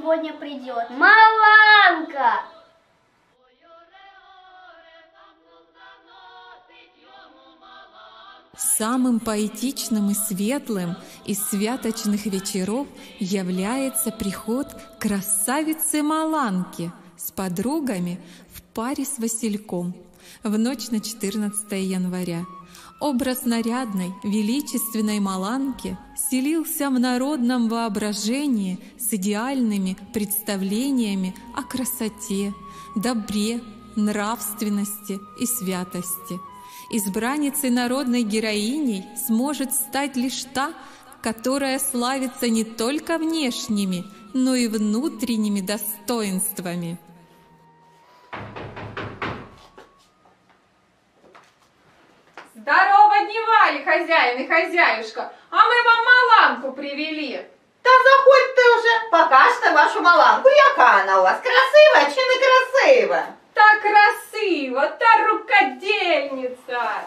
сегодня придет? Маланка! Самым поэтичным и светлым из святочных вечеров является приход красавицы Маланки с подругами в паре с Васильком в ночь на 14 января. Образ нарядной, величественной Маланки селился в народном воображении с идеальными представлениями о красоте, добре, нравственности и святости – Избранницей народной героиней сможет стать лишь та, которая славится не только внешними, но и внутренними достоинствами. дневали, хозяин и хозяюшка, а мы вам маланку привели. Та заходьте уже, покажете вашу маланку, яка вона у вас, красива чи не красива? Та красиво, та рукодельниця.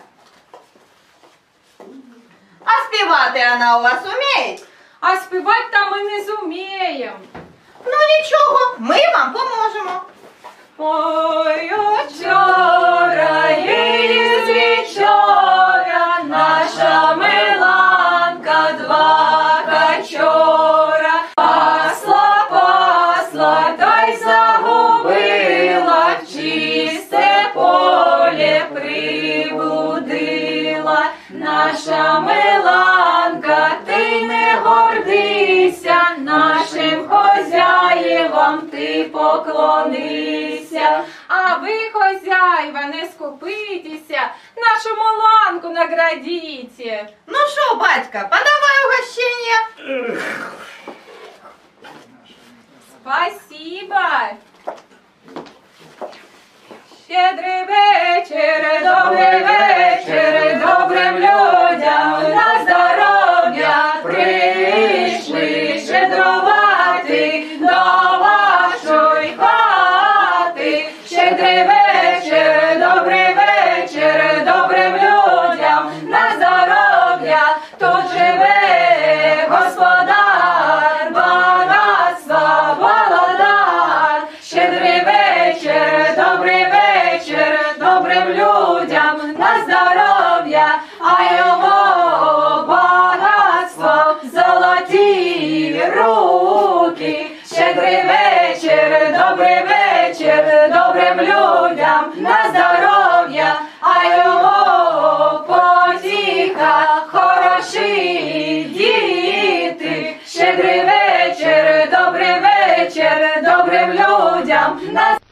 А співати вона у вас уміє? А співати там ми не зуміємо. Ну нічого, ми вам поможемо. Ой, Наша миланка, ти не гордися, нашим хозяєвам ти поклонися. А ви, хозяїва, не скупитеся, нашу маланку наградите. Ну що, батька, подавай угощення. Спасибо. Щедрий вечір, добрий вечір, Nam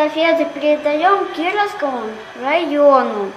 Эстафеты передаем Кировскому району.